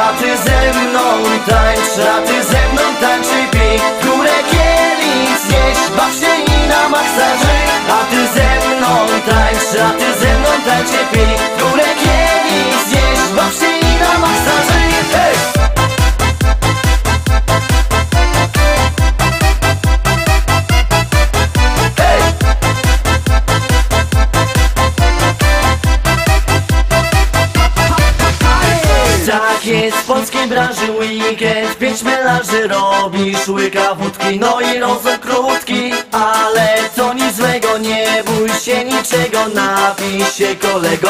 A ze mną tańcz, a ze mną tańcz i pij. Górę kielich zjeść, baw się i na maksa A ty ze mną tańcz, a ty ze mną tańcz i pij Jest w polskiej branży weekend Pięć melarzy robisz, łyka wódki No i rozum krótki. Ale to nic złego, nie bój się niczego. Napij się kolego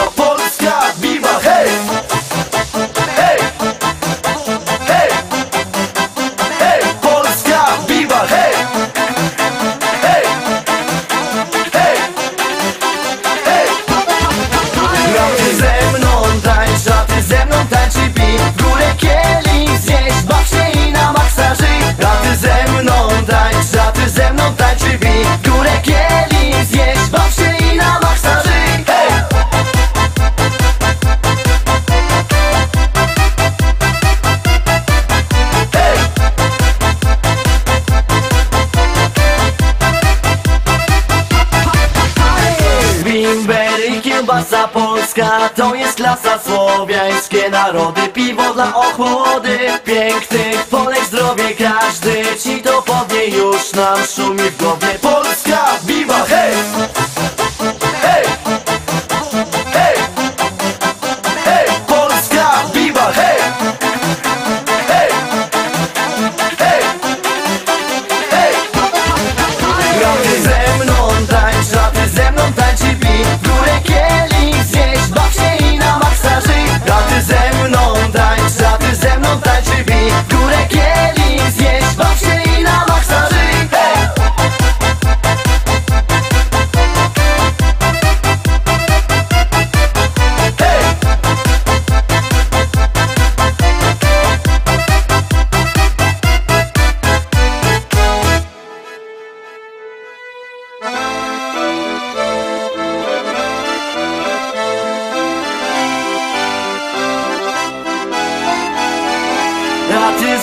kiełbasa polska To jest klasa słowiańskie narody Piwo dla ochłody. Pięknych Polek zdrowie Każdy ci to powie Już nam szumi w głowie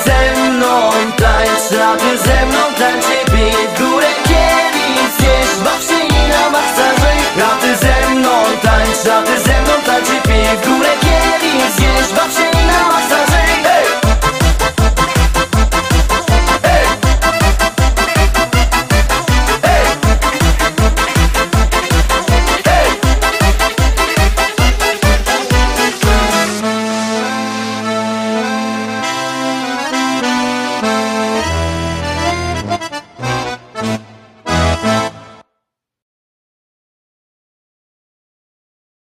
ze mną tańcz, a ty ze mną